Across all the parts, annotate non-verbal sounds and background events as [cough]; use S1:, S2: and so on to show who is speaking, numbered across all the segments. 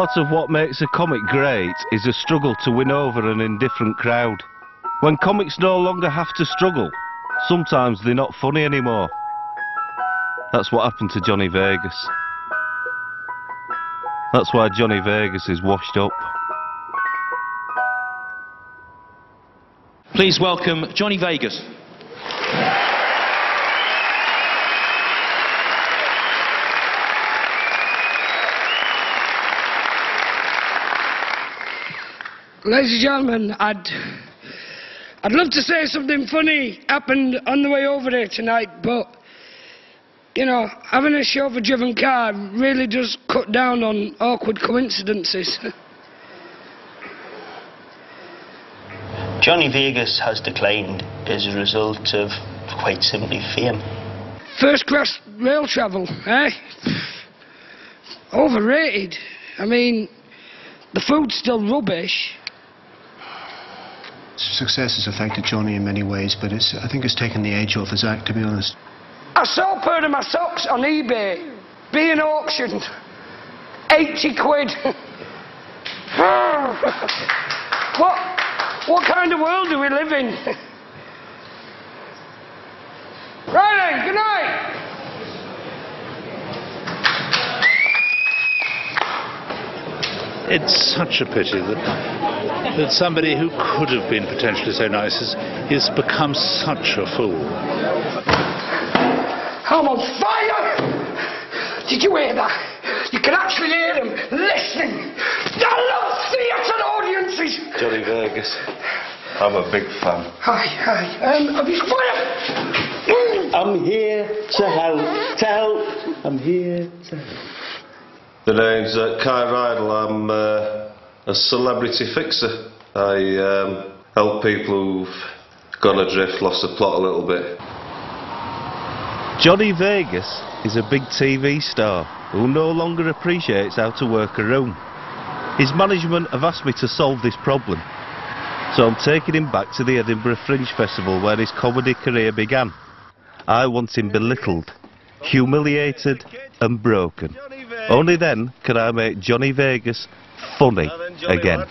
S1: Part of what makes a comic great is a struggle to win over an indifferent crowd. When comics no longer have to struggle, sometimes they're not funny anymore. That's what happened to Johnny Vegas. That's why Johnny Vegas is washed up.
S2: Please welcome Johnny Vegas.
S3: Ladies and gentlemen, I'd, I'd love to say something funny happened on the way over here tonight, but, you know, having a chauffeur-driven car really does cut down on awkward coincidences. [laughs]
S4: Johnny Vegas has declined as a result of, quite simply, fame.
S3: First-class rail travel, eh? Overrated. I mean, the food's still rubbish.
S5: Success has affected Johnny in many ways, but it's, I think it's taken the edge off his act, to be honest.
S3: I saw a pair of my socks on eBay being auctioned. 80 quid. [laughs] what, what kind of world do we live in? [laughs] right then, good night.
S6: It's such a pity that, that somebody who could have been potentially so nice has, has become such a fool.
S3: I'm on fire! Did you hear that? You can actually hear them listening. I love theatre audiences.
S1: Johnny Vegas. I'm a big fan.
S3: Hi, hi. Um, have you quiet?
S7: I'm here to help. To help. I'm here to help.
S1: The name's uh, Kai Rydell. I'm uh, a celebrity fixer. I um, help people who've gone adrift, lost the plot a little bit. Johnny Vegas is a big TV star who no longer appreciates how to work a room. His management have asked me to solve this problem. So I'm taking him back to the Edinburgh Fringe Festival where his comedy career began. I want him belittled, humiliated and broken. Only then can I make Johnny Vegas funny again.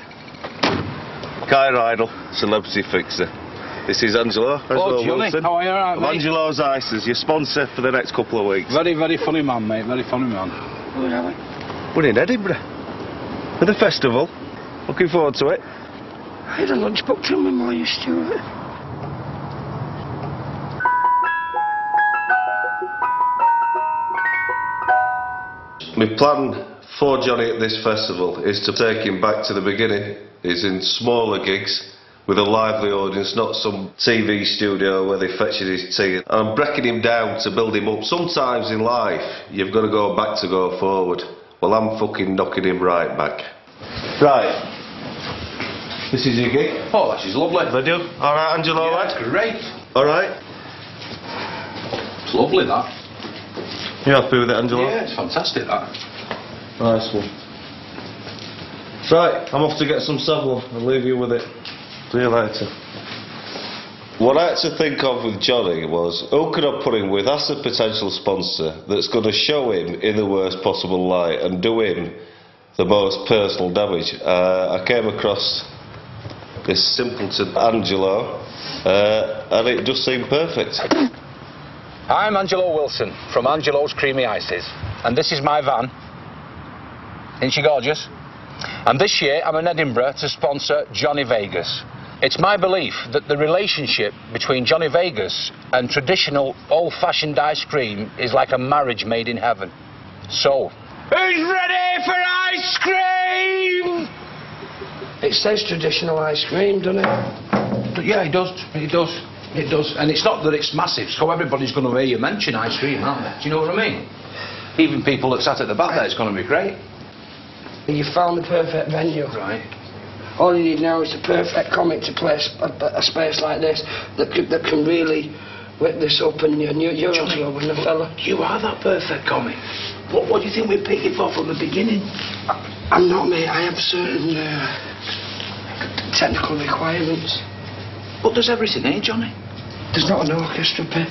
S1: Kai Rydell, celebrity fixer. This is Angelo.
S8: Oh,
S1: Angelo
S8: Johnny,
S1: Wilson.
S8: how are you? All right,
S1: Of
S8: mate?
S1: Angelo's Ices, your sponsor for the next couple of weeks.
S8: Very, very funny man, mate. Very funny man.
S1: Oh, We're in Edinburgh for the festival. Looking forward to it.
S3: I had a lunch book to me, Moya Stewart.
S1: My plan for Johnny at this festival is to take him back to the beginning. He's in smaller gigs with a lively audience, not some TV studio where they fetch his tea. And I'm breaking him down to build him up. Sometimes in life, you've got to go back to go forward. Well, I'm fucking knocking him right back. Right. This is your gig.
S8: Oh, she's is lovely.
S1: Video. All right, Angelo, lad?
S8: Great.
S1: All right.
S8: It's lovely, that.
S1: You happy with it, Angelo?
S8: Yeah, it's fantastic, that.
S1: Nice one. Right, I'm off to get some Savlon. I'll leave you with it. See you later. What I had to think of with Johnny was who could I put him with as a potential sponsor that's going to show him in the worst possible light and do him the most personal damage. Uh, I came across this simpleton Angelo uh, and it just seemed perfect.
S9: I'm Angelo Wilson from Angelo's Creamy Ices, and this is my van. Isn't she gorgeous? And this year I'm in Edinburgh to sponsor Johnny Vegas. It's my belief that the relationship between Johnny Vegas and traditional old-fashioned ice cream is like a marriage made in heaven. So,
S3: Who's ready for ice cream? It says traditional ice cream, doesn't it?
S9: Yeah, it does. It does. It does. And it's not that it's massive, so everybody's going to hear you mention ice cream, aren't they? Do you know what I mean? Even people that sat at the back there, it's going to be great.
S3: You found the perfect venue.
S9: Right.
S3: All you need now is the perfect comic to play a, a, a space like this that could, that can really whip this up and you, you, you're
S9: Johnny,
S3: onto it, fella?
S9: You are that perfect comic. What, what do you think we're picking for from the beginning?
S3: I'm not, mate. I have certain uh, technical requirements.
S9: But there's everything here, Johnny.
S3: There's not an orchestra pit.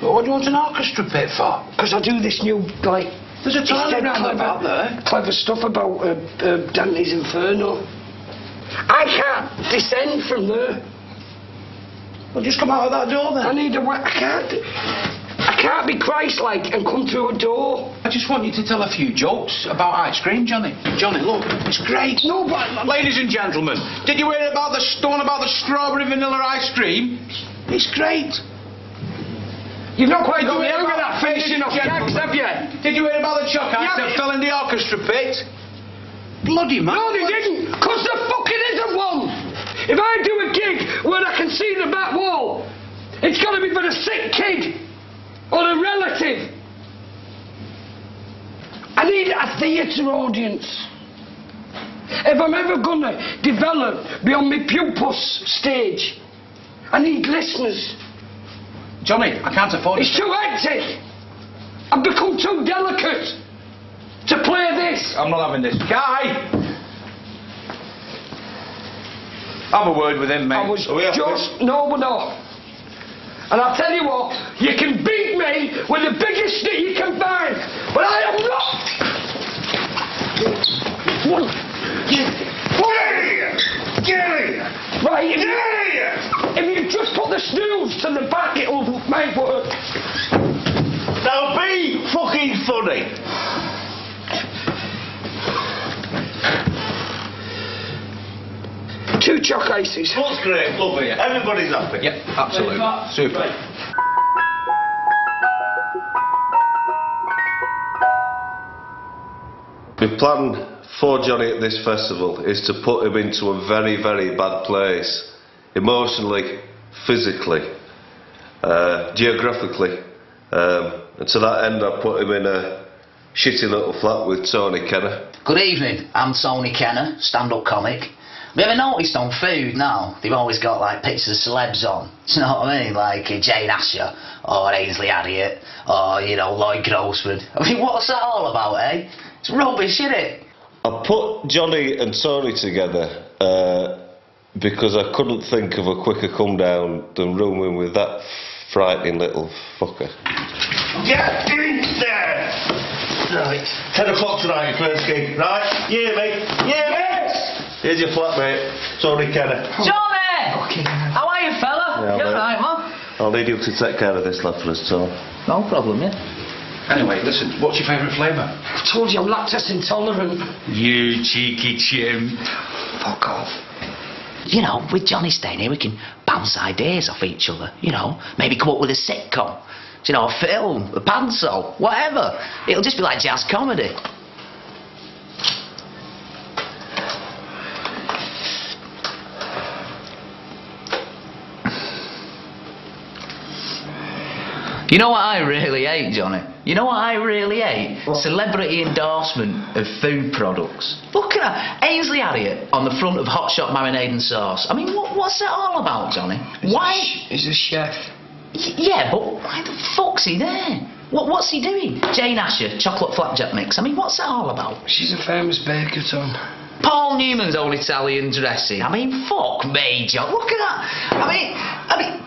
S9: But what do you want an orchestra pit for?
S3: Because I do this new, like...
S9: There's a toilet
S3: clever,
S9: back there.
S3: Clever stuff about uh, uh, Dante's Inferno. I can't descend from there.
S9: Well, just come out of that door then.
S3: I need a... I can't... Can't be Christ-like and come through a door.
S9: I just want you to tell a few jokes about ice cream, Johnny. Johnny, look, it's great.
S3: No, but...
S9: Ladies and gentlemen, did you hear about the stone about the strawberry vanilla ice cream? It's great.
S3: You've not quite got me
S9: hear
S3: over
S9: about
S3: that face enough? Jax, have you?
S9: Did you hear about the ice
S3: Yeah.
S9: that fell in the orchestra pit? Bloody man.
S3: No, they didn't, because there fucking isn't one. If I do a gig where I can see the back wall, it's got to be for the sick kid or a relative. I need a theatre audience. If I'm ever gonna develop beyond my pupus stage, I need listeners.
S9: Johnny, I can't afford it.
S3: It's too hectic. I've become too delicate to play this.
S9: I'm not having this. Guy! Have a word with him, mate.
S3: I was just no, but no. And I'll tell you what, you can beat me with the biggest stick you can find, but I am not. What? Right, if you, if you just put the snooze to the back, it'll make work.
S1: Now be fucking funny.
S3: Two choc ices.
S1: Looks great, lovely. Everybody's happy.
S9: Yep, absolutely. Super.
S10: The plan for Johnny at this festival is to put him into a very, very bad place. Emotionally, physically, uh, geographically. Um, and to that end, I put him in a shitty little flat with Tony Kenner.
S11: Good evening, I'm Tony Kenner, stand-up comic. Have you ever noticed on food now, they've always got like pictures of celebs on? [laughs] Do you know what I mean? Like uh, Jane Asher, or Ainsley Harriott, or, you know, Lloyd Grossman. [laughs] I mean, what's that all about, eh? It's rubbish, isn't it?
S10: I put Johnny and Tony together uh, because I couldn't think of a quicker come down than rooming with that frightening little fucker.
S1: Get in there! Right. Ten o'clock tonight, your first gig. Right? Yeah, mate. Yeah,
S3: Yes!
S1: Here's your flatmate, Tony Kenner.
S11: Johnny! How are you, fella?
S10: Yeah,
S11: you
S10: mate.
S11: alright, man?
S10: I'll need you to take care of this lad for us, Tony.
S11: No problem, yeah.
S9: Anyway, listen, what's your favourite flavour?
S3: I told you I'm lactose intolerant.
S9: You cheeky chimp.
S3: Fuck off.
S11: You know, with Johnny staying here, we can bounce ideas off each other. You know, maybe come up with a sitcom. You know, a film, a panso, whatever. It'll just be like jazz comedy. You know what I really hate, Johnny? You know what I really hate? Celebrity endorsement of food products. Look at that. Ainsley Harriott on the front of Hot Shot Marinade and Sauce. I mean, what, what's that all about, Johnny? Why?
S3: He's a chef.
S11: Y- Yeah, but why the fuck's he there? What, what's he doing? Jane Asher, chocolate flapjack mix. I mean, what's that all about?
S3: She's a famous baker, Tom.
S11: Paul Newman's old Italian dressing. I mean, fuck me, John. Look at that. I mean, I mean.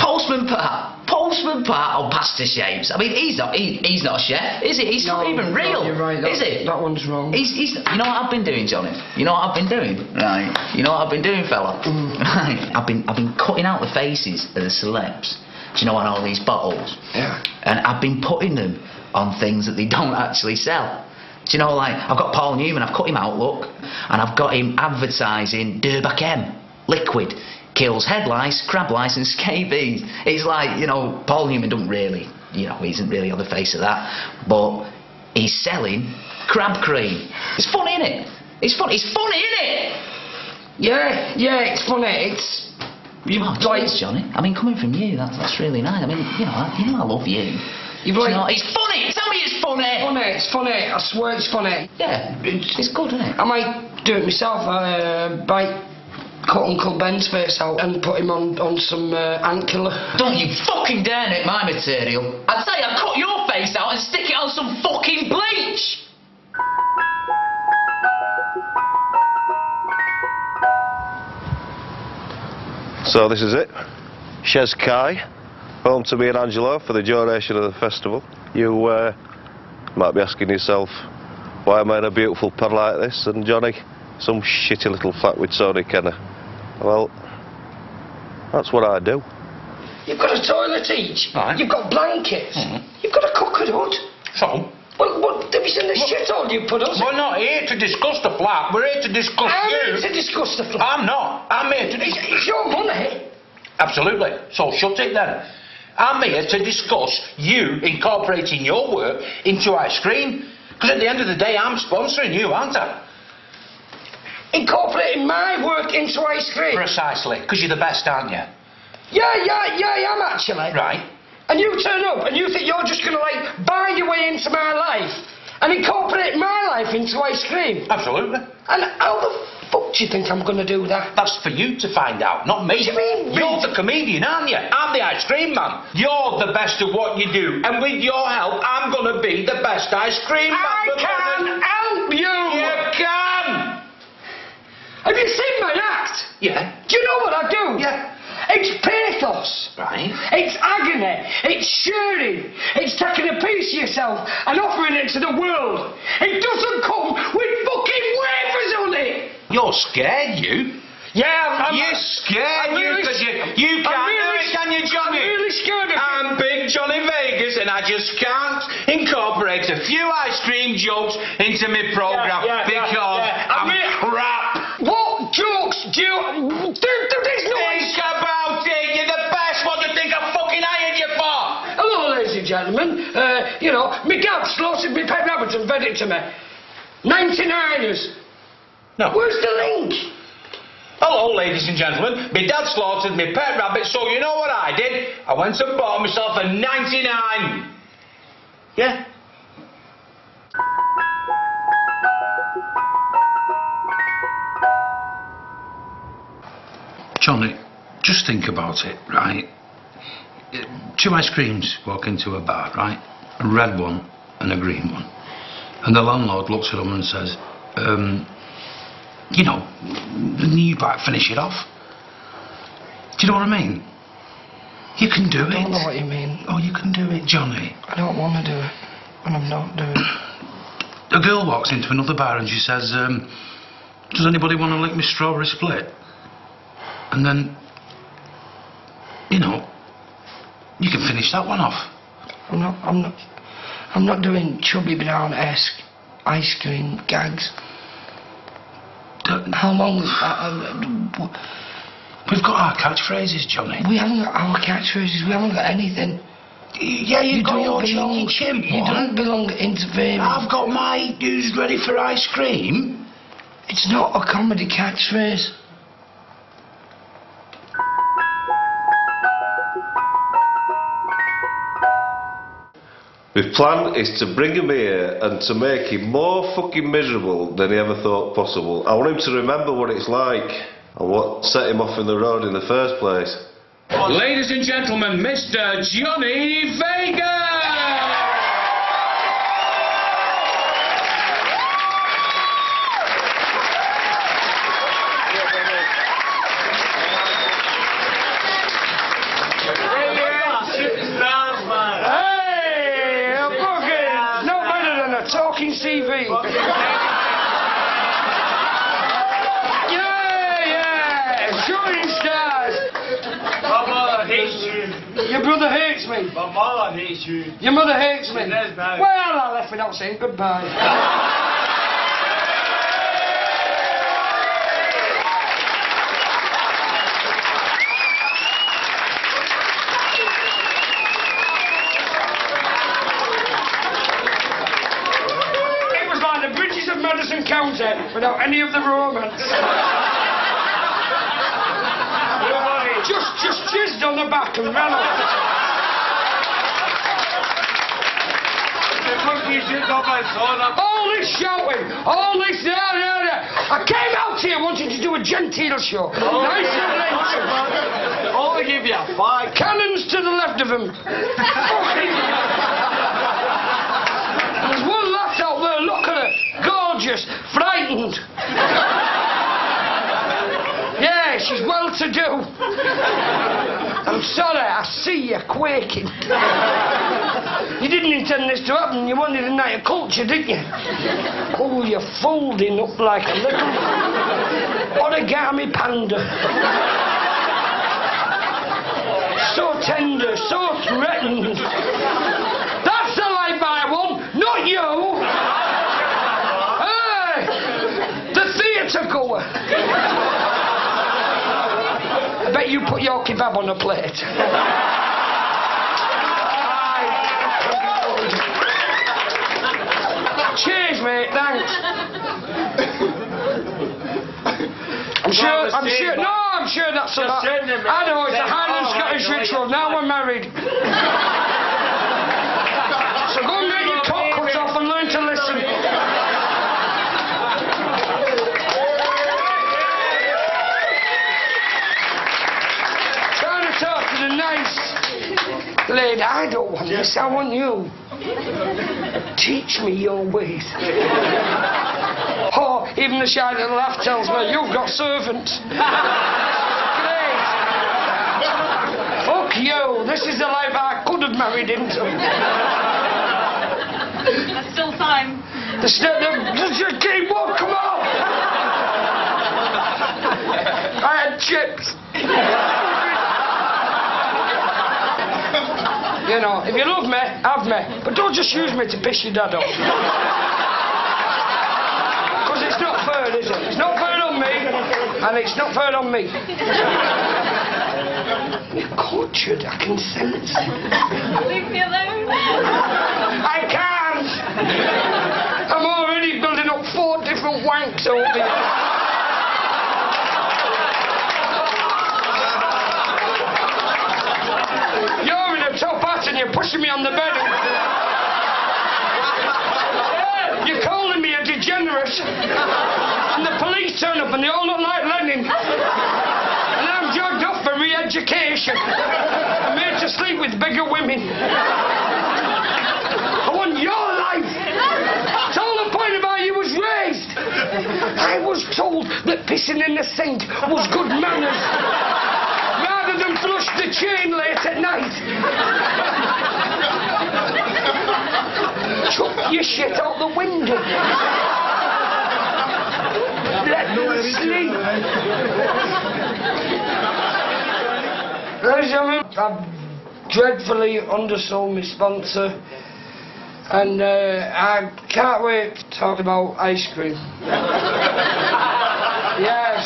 S11: Postman Pat on pasta shapes. I mean, he's not. He, he's not a chef, is he? He's not even real.
S3: No, you're right. That,
S11: is it?
S3: That one's wrong.
S11: He's, he's, you know what I've been doing, Johnny? You know what I've been doing? Right. You know what I've been doing, fella? Mm. Right. I've been, I've been cutting out the faces of the celebs. Do you know, on all these bottles?
S3: Yeah.
S11: And I've been putting them on things that they [laughs] don't actually sell. Do you know, like, I've got Paul Newman, I've cut him out, look, and I've got him advertising Derbac M, liquid, kills head lice, crab lice, and scabies. It's like, you know, Paul Newman doesn't really, you know, he isn't really on the face of that, but he's selling crab cream. It's funny, isn't it? It's funny, it's funny, innit?
S3: Yeah, yeah, it's funny. It's you
S11: Oh,
S3: like
S11: Johnny. I mean, coming from you, that's, that's really nice. I mean, you know, I, you know I love you.
S3: you've like
S11: you know, it's funny. Tell me it's funny.
S3: funny. It's funny. I swear it's funny.
S11: Yeah, it's, it's good, isn't it?
S3: I might do it myself. Uh, by cut Uncle Ben's face out and put him on on some uh, ant killer.
S11: Don't you fucking dare nick my material. I'd say I'd cut your face out and stick it on some fucking bleach.
S10: So this is it. Chez Kai, home to me and Angelo for the duration of the festival. You uh, might be asking yourself, why am I in a beautiful pad like this? And Johnny, some shitty little flat with Tony Kenner. Well, that's what I do.
S3: You've got a toilet each.
S9: Right.
S3: You've got blankets. Hmm. You've got a cooker hood.
S9: So,
S3: Well, what? There you in the shit hole you put us.
S9: we're not here to discuss the flat. We're here to discuss
S3: I'm
S9: you.
S3: here to discuss the flat.
S9: I'm not. I'm here to
S3: It's,
S9: discuss.
S3: it's your money.
S9: Absolutely. So shut it then. I'm here to discuss you incorporating your work into ice cream. Because at the end of the day, I'm sponsoring you, aren't I?
S3: Incorporating my work into ice cream.
S9: Precisely. Because you're the best, aren't you?
S3: Yeah, yeah, yeah, I am actually.
S9: Right.
S3: And you turn up and you think you're just going to like buy your way into my life and incorporate my life into ice cream.
S9: Absolutely.
S3: And how the fuck do you think I'm going to do that?
S9: That's for you to find out, not me.
S3: What do you mean,
S9: You're
S3: me?
S9: the comedian, aren't you? I'm the ice cream man. You're the best at what you do. And with your help, I'm going to be the best ice cream man.
S3: I can
S9: money.
S3: help you.
S9: You can.
S3: Have you seen my act?
S9: Yeah.
S3: Do you know what I do?
S9: Yeah.
S3: It's pathos.
S9: Right.
S3: It's agony. It's sharing. It's taking a piece of yourself and offering it to the world. It doesn't come with fucking wafers on it.
S9: You're scared, you.
S3: Yeah, I'm, I'm
S9: You're scared,
S3: I'm
S9: you,
S3: really
S9: because you, you can't
S3: really
S9: do it, can you, Johnny?
S3: I'm really scared of
S9: I'm big Johnny Vegas, and I just can't incorporate a few ice cream jokes into my program
S3: Yeah, yeah,
S9: because
S3: yeah.
S9: I'm
S3: I mean- you... There, there is no...
S9: Think about it. You're the best. What do you think I fucking hired you for?
S3: Hello, ladies and gentlemen. Uh, you know, my dad slaughtered me pet rabbit and fed it to me. 99ers.
S9: No.
S3: Where's the link?
S9: Hello, ladies and gentlemen. My dad slaughtered me pet rabbit, so you know what I did? I went and bought myself a 99. Yeah.
S12: Johnny, just think about it, right? Two ice creams walk into a bar, right? A red one and a green one. And the landlord looks at them and says, um, you know, you might finish it off. Do you know what I mean? You can do it.
S3: I don't know what you mean.
S12: Oh, you can do it, Johnny.
S3: I don't want to do it. And I'm not doing it.
S12: A girl walks into another bar and she says, um, does anybody want to lick me strawberry split? And then, you know, you can finish that one off.
S3: I'm not, I'm not, I'm not doing chubby banana-esque ice cream gags.
S12: Don't-
S3: How long is that? Uh,
S12: We've got our catchphrases, Johnny.
S3: We haven't got our catchphrases. We haven't got anything.
S12: Yeah, you've got
S3: don't
S12: your
S3: belong.
S12: chimp
S3: You
S12: one.
S3: don't belong interfering.
S12: I've got my who's ready for ice cream.
S3: It's not a comedy catchphrase.
S10: My plan is to bring him here and to make him more fucking miserable than he ever thought possible. I want him to remember what it's like and what set him off in the road in the first place.
S13: Ladies and gentlemen, Mr. Johnny Vega!
S3: Hey, a fucking no better than a talking CV. yeah, yeah, shooting stars.
S14: My mother hates you.
S3: Your brother hates me.
S14: My mother hates you.
S3: Your mother hates me. Well, I left without saying goodbye. It was like the bridges of Madison County without any of the romance. The back and ran off. All this shouting, all this, yeah, yeah, yeah. I came out here wanting to do a genteel show. Nice little entrance.
S14: All to give you a fight.
S3: Cannons to the left of him. There's one lass out there, look at her. Gorgeous, frightened. She's well to do. I'm sorry, I see you quaking. You didn't intend this to happen. You wanted a night of culture, didn't you? Oh, you're folding up like a little origami panda. So tender, so threatened. That's the life I want, not you. Hey, the theatre goer. I bet you put your kebab on a plate. [laughs] Cheers, mate. Thanks. I'm sure. I'm sure. No, I'm sure that's a.
S14: Just send him,
S3: I know it's a. Highland Scottish ritual. Now we're married. [laughs] so go and get your cock cut off and learn to listen. Trying to talk to the nice lady. I don't want this. I want you. Teach me your ways. Oh, even the shy little laugh tells me you've got servants. Great. Fuck you. This is the life I could have married into.
S15: There's still time.
S3: The step the just keep on, come on. I had chips. You know, if you love me, have me. But don't just use me to piss your dad off. Because it's not fair, is it? It's not fair on me, and it's not fair on me. You're cultured, I can sense it.
S15: Leave me alone.
S3: I can't! I'm already building up four different wanks over here. You're in a top hat and you're pushing me on the bed. You're calling me a degenerate. And the police turn up and they all look like Lenin. And I'm jogged off for re-education. I'm made to sleep with bigger women. I want your life. It's all the point how you was raised. I was told that pissing in the sink was good manners. Rather than flush the chain late at night. Chuck your shit out the window. Let me sleep. Ladies and gentlemen, I've dreadfully undersold my sponsor. And uh, I can't wait to talk about ice cream. yes,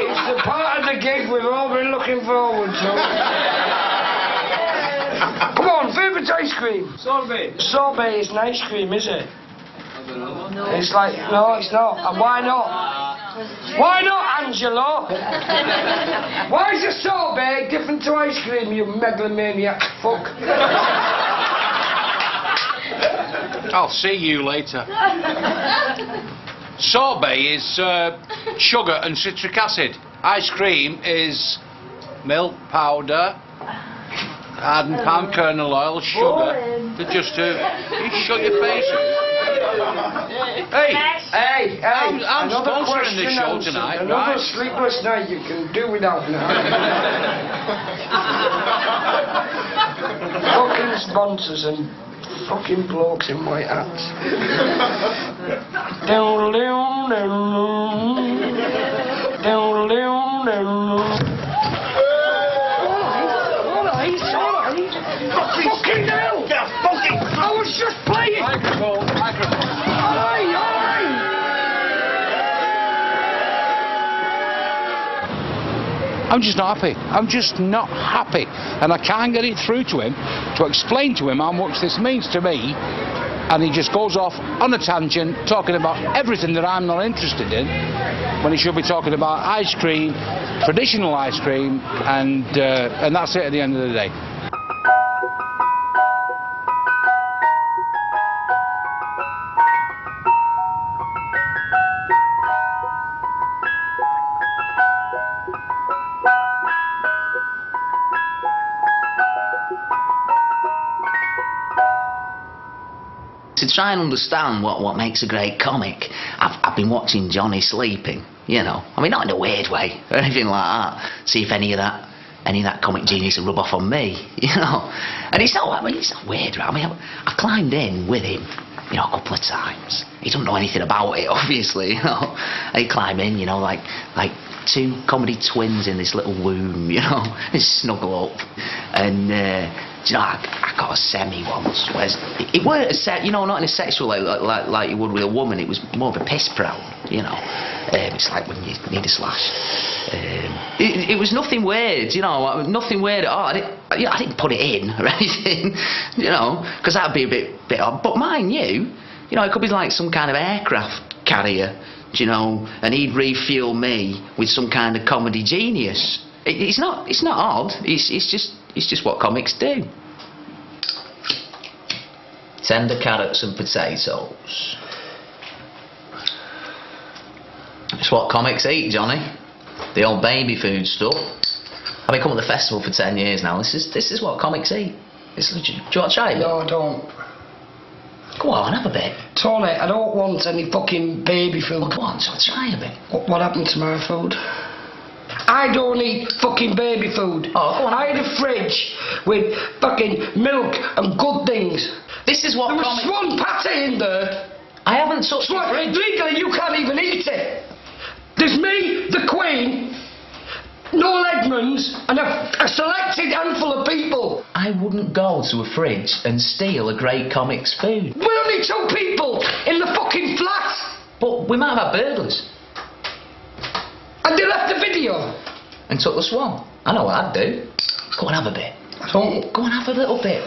S3: it's the part of the gig we've all been looking forward to. Come on, favourite ice cream?
S14: Sorbet.
S3: Sorbet is an ice cream, is it? No. It's like, no, it's not. And why not? Why not, Angelo? [laughs] Why is a sorbet different to ice cream, you megalomaniac fuck?
S9: I'll see you later. Sorbet is uh, sugar and citric acid. Ice cream is milk powder, and palm kernel oil, sugar. They're just to you shut your face. Hey,
S3: Hey, hey,
S9: I'm- I'm
S3: another
S9: sponsoring
S3: question
S9: this show
S3: answered.
S9: tonight,
S3: Another
S9: right?
S3: sleepless night you can do without now. [laughs] fucking sponsors and fucking blokes in white hats. Down, down, down, down, down, down. All right, all right. Fucking hell! I was just playing!
S9: Microphone, microphone.
S3: All right, all right.
S9: I'm just not happy. I'm just not happy. And I can't get it through to him to explain to him how much this means to me and he just goes off on a tangent talking about everything that I'm not interested in when he should be talking about ice cream, traditional ice cream, and, uh, and that's it at the end of the day.
S11: Try and understand what, what makes a great comic, I've, I've been watching Johnny sleeping, you know. I mean, not in a weird way or [laughs] anything like that. See if any of that any of that comic genius will rub off on me, [laughs] you know. And it's not, I mean, it's not weird, right? I mean, I, I climbed in with him, you know, a couple of times. He doesn't know anything about it, [laughs] obviously, you know. He climb in, you know, like like two comedy twins in this little womb, you know, [laughs] and snuggle up. And, uh, you know, I, I got a semi once. Whereas it, it weren't a set, you know, not in a sexual way like, like, like you would with a woman. It was more of a piss proud, you know. Um, it's like when you need a slash. Um, it, it was nothing weird, you know, nothing weird at all. I didn't, you know, I didn't put it in [laughs] or anything, you know, because that'd be a bit, bit odd. But mind you, you know, it could be like some kind of aircraft carrier, do you know, and he'd refuel me with some kind of comedy genius. It, it's not, it's not odd. It's, it's just, it's just what comics do. Tender carrots and potatoes. It's what comics eat, Johnny. The old baby food stuff. I've been coming to the festival for ten years now. This is this is what comics eat. This, do, you, do you want to try it?
S3: No, I don't.
S11: Go on, have a bit.
S3: Tony, I don't want any fucking baby food.
S11: Well, go on, so try a bit.
S3: What, what happened to my food? I don't eat fucking baby food.
S11: Oh, go on.
S3: I had a fridge with fucking milk and good things.
S11: This is what
S3: There was swan pate in there.
S11: I haven't touched
S3: Swan,
S11: the fridge.
S3: legally you can't even eat it. There's me, the Queen, Noel Edmonds, and a, a selected handful of people.
S11: I wouldn't go to a fridge and steal a great comics food.
S3: We're only two people in the fucking flat.
S11: But we might have had burglars
S3: And they left the video.
S11: and took the swan. I know what I'd do. Go and have a bit.
S3: I don't.
S11: Go and have a little bit.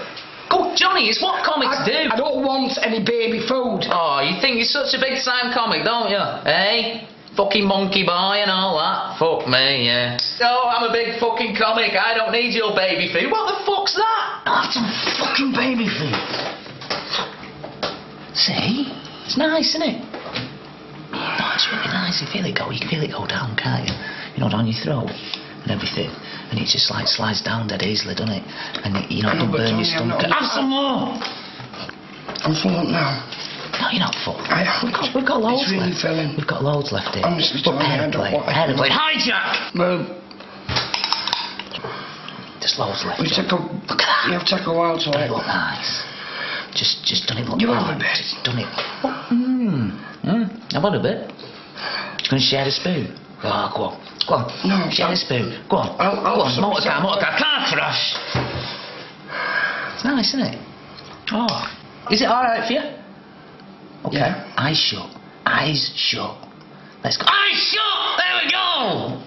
S11: Go, Johnny, it's what comics
S3: I,
S11: do.
S3: I don't want any baby food.
S11: Oh, you think you're such a big time comic, don't you? Eh? Fucking monkey boy and all that. Fuck me, yeah. No, I'm a big fucking comic. I don't need your baby food. What the fuck's that? I'll have some fucking baby food. See? It's nice, isn't it? Oh, it's really nice. You feel it go. You can feel it go down, can't you? You know, down your throat and everything. And it just like slides down dead easily, doesn't it? And it, you know, it don't burn your stomach. Have some more.
S3: I'm full up now.
S11: No, you're not full.
S3: I am.
S11: We've got, we've got loads
S3: It's really
S11: left.
S3: filling.
S11: We've got loads left here.
S3: Honestly,
S11: Look,
S3: Tony, I don't
S11: aeroplane,
S3: want- I
S11: aeroplane.
S3: don't-
S11: Hijack!
S3: Well,
S11: There's loads left.
S3: we
S11: John.
S3: take a,
S11: Look at that.
S3: you have to take a while to
S11: Don't look nice? Just, just don't it look
S3: You have a bit.
S11: Just don't it? Mmm. Mmm. I've had a bit. You gonna share the spoon? Oh, go on. Go on.
S3: No,
S11: Share
S3: I'll-
S11: the spoon. Go on.
S3: I'll- I'll
S11: go on. Motor car, motor car. Car crash. It's nice, isn't it? Oh. Is it alright for you? Okay.
S3: Yeah.
S11: Eyes shut. Eyes shut. Let's go. Eyes shut! There we go!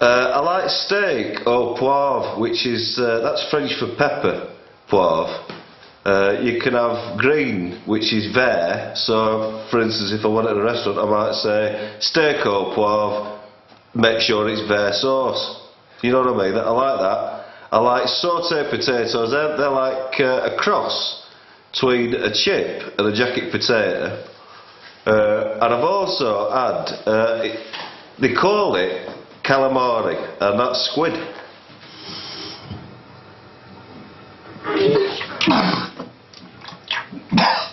S10: Uh, I like steak au poivre, which is uh, that's French for pepper. Poivre. Uh, you can have green, which is vert. So, for instance, if I went to a restaurant, I might say steak au poivre. Make sure it's vert sauce. You know what I mean? I like that. I like sauteed potatoes. They're, they're like uh, a cross between a chip and a jacket potato. Uh, and I've also had, uh, it, they call it calamari, and that's squid. [laughs]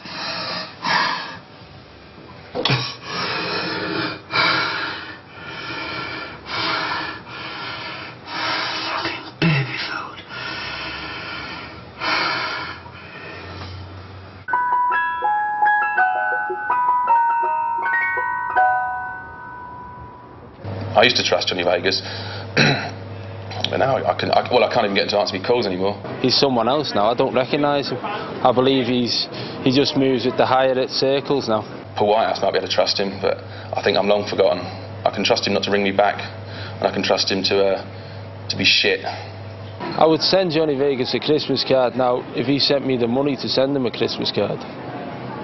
S16: I used to trust Johnny Vegas. [clears throat] but now I can, I, well, I can't even get him to answer me calls anymore.
S17: He's someone else now. I don't recognise him. I believe he's he just moves with the higher circles now.
S16: Paul Whitehouse might be able to trust him, but I think I'm long forgotten. I can trust him not to ring me back and I can trust him to uh, to be shit.
S17: I would send Johnny Vegas a Christmas card now if he sent me the money to send him a Christmas card.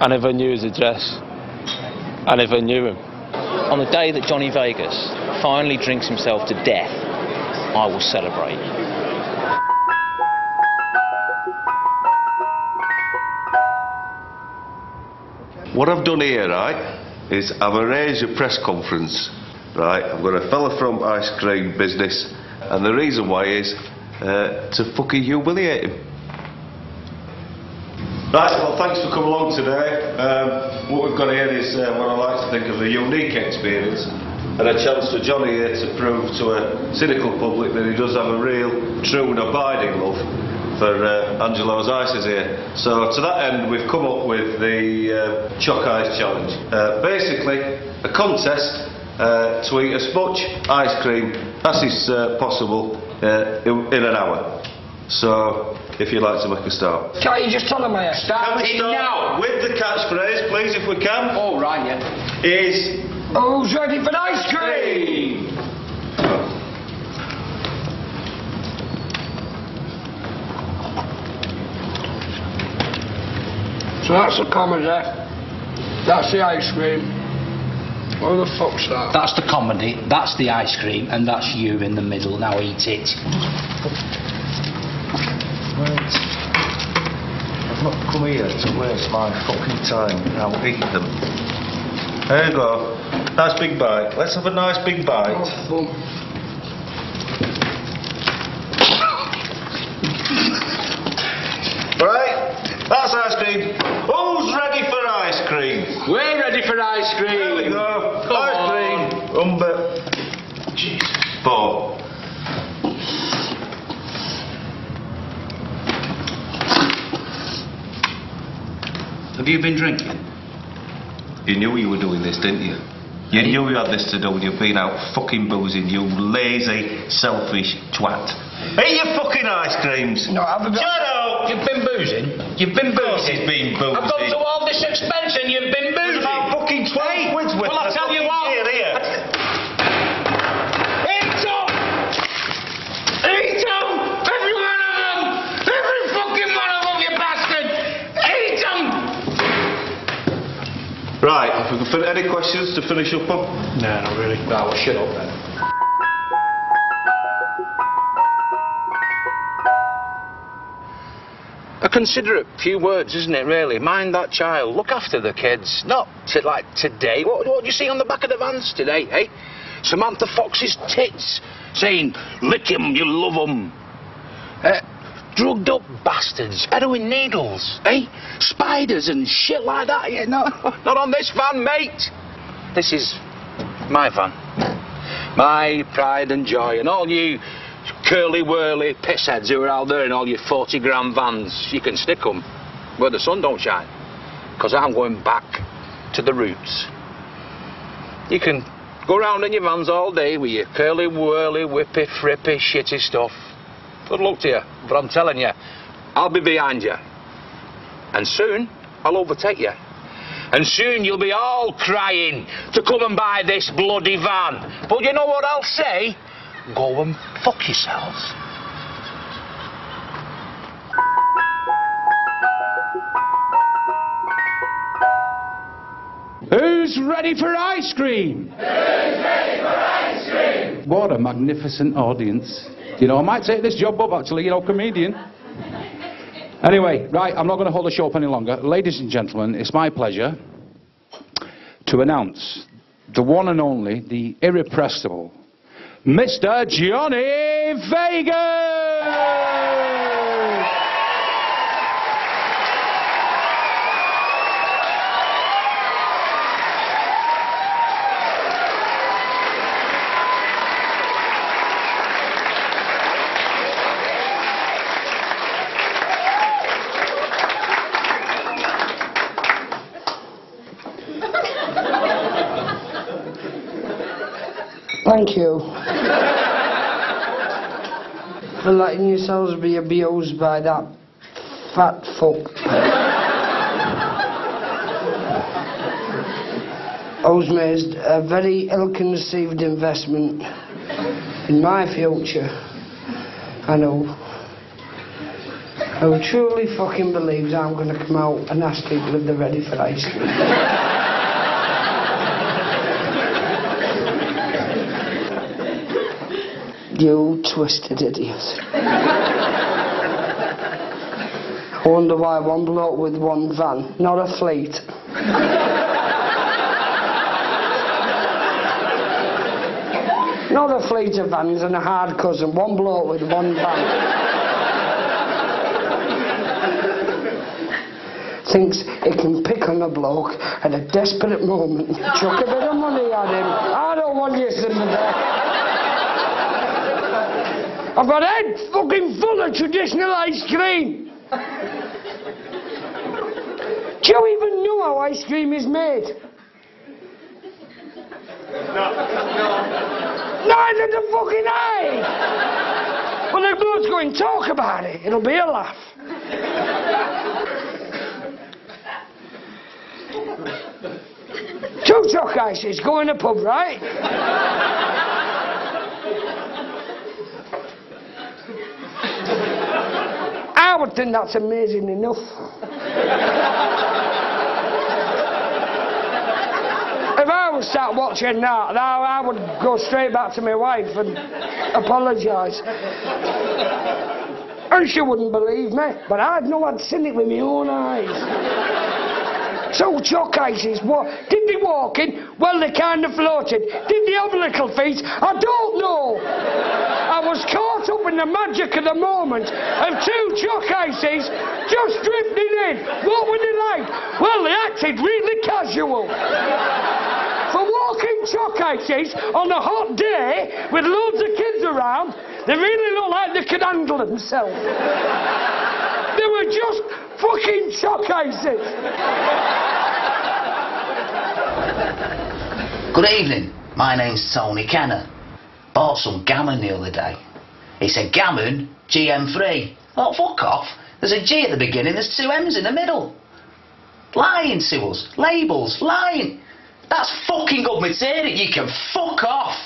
S17: And if I knew his address. And if I knew him.
S2: On the day that Johnny Vegas finally drinks himself to death, I will celebrate.
S1: What I've done here, right, is I've arranged a press conference, right? I've got a fella from ice cream business, and the reason why is uh, to fucking humiliate him. Right, well, thanks for coming along today. Um, what we've got here is uh, what I like to think of a unique experience and a chance for Johnny here to prove to a cynical public that he does have a real, true and abiding love for uh, Angelo's Ices here. So to that end, we've come up with the uh, Choc Ice Challenge. Uh, basically, a contest uh, to eat as much ice cream as is uh, possible uh, in, in an hour. So, if you'd like to make a start.
S3: Can't you just tell him I am?
S1: Can we start with the catchphrase, please, if we can?
S14: All right, yeah.
S1: Is
S3: Who's ready for ice cream? So that's the comedy. That's the ice cream. What the fuck's that?
S14: That's the comedy, that's the ice cream, and that's you in the middle. Now eat it.
S1: Right. I've not come here to waste my fucking time. Now eat them. There you go. Nice big bite. Let's have a nice big bite. Oh, right, that's ice cream. Who's ready for ice cream?
S14: We're ready for ice cream.
S1: There we go.
S14: Come
S1: ice
S14: on.
S1: cream. Umber. Jesus. Four.
S14: Have you been drinking?
S1: You knew you were doing this, didn't you? You knew you had this to do and you've been out fucking boozing, you lazy, selfish twat. Eat your fucking ice creams.
S3: No, have a bit.
S1: Shut up!
S14: You've been boozing? You've been
S1: Of course
S14: boozing?
S1: he's been boozing.
S14: I've gone to all this expense and you've been boozing?
S1: About fucking 12
S14: Hey,
S1: quid's worth
S14: Well, I
S1: of
S14: tell you
S1: fucking
S14: what.
S1: beer here.
S14: Eat 'em! Eat 'em! Every one of them! Every fucking one of them, you bastard! Eat 'em!
S1: Right, if we can fin- any questions to finish up on?
S14: No, not really. No, well, shut up then.
S9: A considerate few words, isn't it, really? Mind that child, look after the kids. Not to, like today. What, what do you see on the back of the vans today, eh? Samantha Fox's tits saying, lick him, you love 'em. Uh, drugged up bastards, heroin needles, eh? Spiders and shit like that. Yeah, no, [laughs] not on this van, mate. This is my van. My pride and joy. And all you curly whirly pissheads who are out there in all your 40 grand vans, you can stick 'em where the sun don't shine. Because I'm going back to the roots. You can go round in your vans all day with your curly whirly, whippy, frippy, shitty stuff. Good luck to you. But I'm telling you, I'll be behind you. And soon, I'll overtake you. And soon you'll be all crying to come and buy this bloody van. But you know what I'll say? Go and fuck yourselves.
S14: Who's ready for ice cream? Who's ready for ice cream? What a magnificent audience. You know, I might take this job up actually, you know, comedian. Anyway, right, I'm not going to hold the show up any longer. Ladies and gentlemen, it's my pleasure to announce the one and only, the irrepressible, Mr. Johnny Vegas!
S3: Thank you. for letting yourselves be abused by that fat fuck. I was made a very ill-conceived investment in my future, I know who truly fucking believes I'm going to come out and ask people if they're ready for ice cream. You twisted idiot. I wonder why one bloke with one van, not a fleet. Not a fleet of vans and a hard cousin, one bloke with one van. Thinks he can pick on a bloke at a desperate moment, chuck a bit of money at him. I don't want your sympathy. I've got head fucking full of traditional ice cream. Do you even know how ice cream is made? No, no. Neither the fucking I! Well, if let's go and talk about it. It'll be a laugh. Two chalk ices, go in a pub, right? I would think that's amazing enough. If I was sat watching that, I would go straight back to my wife and apologise. And she wouldn't believe me, but I'd know I'd seen it with my own eyes. Two chalk ices, what? Did they walk in? Well, they kind of floated. Did they have little feet? I don't know. Was caught up in the magic of the moment of two ices just drifting in. What were they like? Well, they acted really casual. For walking ices on a hot day with loads of kids around, they really look like they could handle themselves. They were just fucking ices.
S11: Good evening. My name's Tony Kenner. Bought some gammon the other day. He said gammon, GM free. Oh, fuck off. There's a G at the beginning, there's two M's in the middle. Lying to us. Labels. Lying. That's fucking good material. You can fuck off.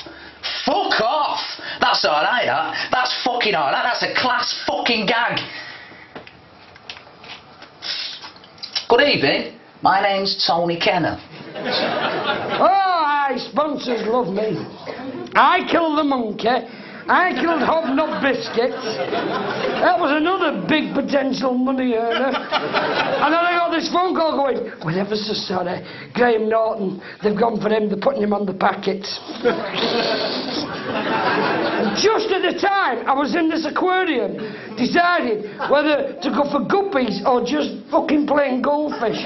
S11: Fuck off. That's alright, that. That's fucking alright. That's a class fucking gag. Good evening. My name's Tony Kenner.
S3: Oh, [laughs] aye, sponsors love me. I killed the monkey. I killed Hobnob Biscuits. That was another big potential money earner. And then I got this phone call going, we're ever so sorry. Graham Norton, they've gone for him, they're putting him on the packets. Just at the time, I was in this aquarium, deciding whether to go for guppies or just fucking plain goldfish.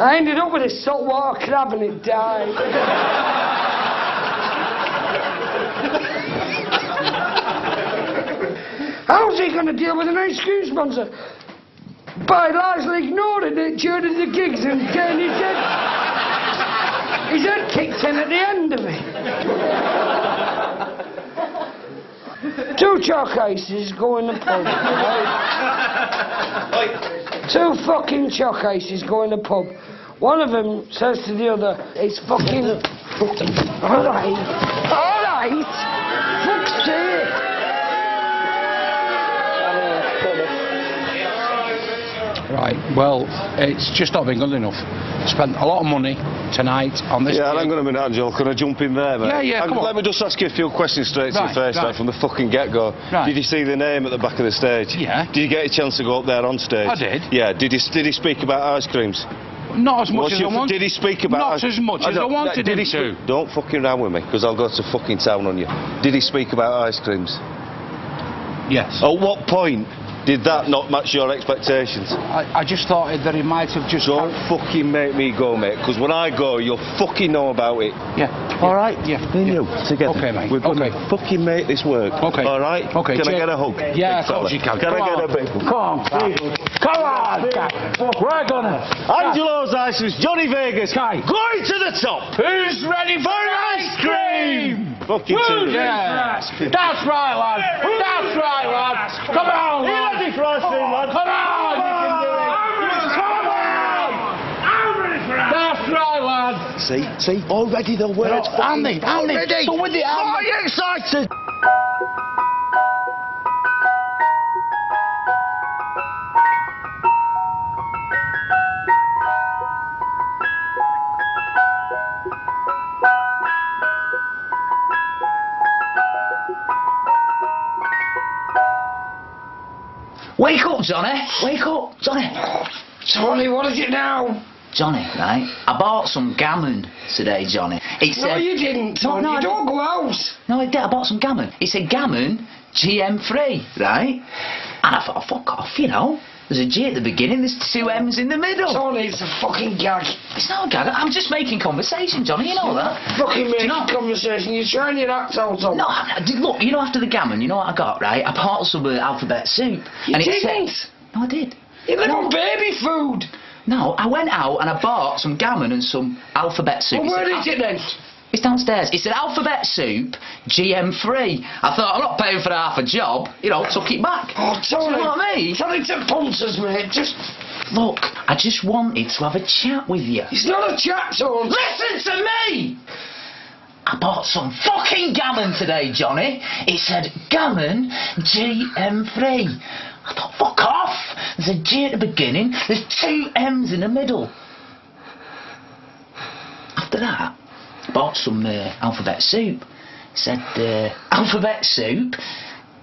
S3: I ended up with a saltwater crab and it died. How's he going to deal with an ice cream sponsor? By largely ignoring it during the gigs and getting his head, his head kicked in at the end of it. Two chalk ices go in the pub. Two fucking chalk ices go in the pub. One of them says to the other, it's fucking... [laughs] All right. All right.
S14: Right, well, it's just not been good enough. Spent a lot of money tonight on this.
S1: Yeah,
S14: gig.
S1: hang on a minute, Angel. Can I jump in there, mate?
S14: Yeah, yeah, come on.
S1: Let me just ask you a few questions straight to
S14: Right,
S1: the face,
S14: right.
S1: mate, from the fucking get-go.
S14: Right.
S1: Did you see the name at the back of the stage?
S14: Yeah.
S1: Did you get a chance to go up there on stage?
S14: I did.
S1: Yeah. Did he, did he speak about ice creams?
S14: Not as much as
S1: your-
S14: I wanted.
S1: Did he speak about
S14: Not
S1: ice-
S14: as much as I wanted
S1: did
S14: him
S1: he
S14: to.
S1: Don't fucking round with me, because I'll go to fucking town on you. Did he speak about ice creams?
S14: Yes.
S1: At what point did that not match your expectations?
S14: I, I just thought that he might have just.
S1: Don't fucking make me go, mate, because when I go, you'll fucking know about it.
S14: Yeah.
S1: All right?
S14: Yeah.
S1: Me and you, together.
S14: Okay, mate.
S1: We're going
S14: Okay.
S1: to fucking make this work.
S14: Okay.
S1: All right?
S14: Okay,
S1: Can I get a hug?
S14: Yeah, of course you can.
S1: Can
S14: Come
S1: I
S14: on.
S1: get a big
S14: Come on, Come on, guy. We're gonna.
S1: Angelo's Ices, Johnny Vegas,
S14: Kai.
S1: going to the top.
S14: Who's ready for ice cream?
S1: Fucking
S14: Who's
S1: two.
S14: yeah. That's right, lad. That's right, lad. Come on,
S1: You
S14: lad.
S1: ready for ice lad?
S14: Come on, you can do it. Come on. That's right, lad.
S18: See, see, already the words.
S19: Andy, Andy,
S18: Already.
S19: so with the
S18: Why are you excited?
S11: Wake up, Johnny. Wake up, Johnny.
S3: Johnny, what is it now?
S11: Johnny, right? I bought some gammon today, Johnny. It
S3: No, you didn't,
S11: No,
S3: Tony.
S11: no,
S3: you
S11: I
S3: don't go out.
S11: No, I did. I bought some gammon. It said gammon, GM free, right? And I thought, fuck off, you know. There's a G at the beginning, there's two M's in the middle.
S3: Tony, it's a fucking gag.
S11: It's not a gag. I'm just making conversation, Johnny. You know that.
S3: Fucking making
S11: you know-
S3: conversation. You're trying your act out on.
S11: No, I, look, you know, after the gammon, you know what I got, right? I bought some alphabet soup.
S3: You
S11: and it
S3: didn't.
S11: said. No, I did.
S3: You live on baby food.
S11: No, I went out and I bought some gammon and some alphabet soup.
S3: Well, ah.
S11: It
S3: is it then?
S11: It's downstairs. It's an alphabet soup, GM free. I thought, I'm not paying for half a job. You know, took it back.
S3: Oh,
S11: Do you
S3: Tony.
S11: know what I mean?
S3: Tony to punters, mate. Just.
S11: Look, I just wanted to have a chat with you.
S3: It's not a chat, Tony.
S11: Listen to me! I bought some fucking gammon today, Johnny. It said gammon GM free. I thought, fuck off! There's a G at the beginning, there's two M's in the middle. After that, bought some uh, alphabet soup. Said uh, alphabet soup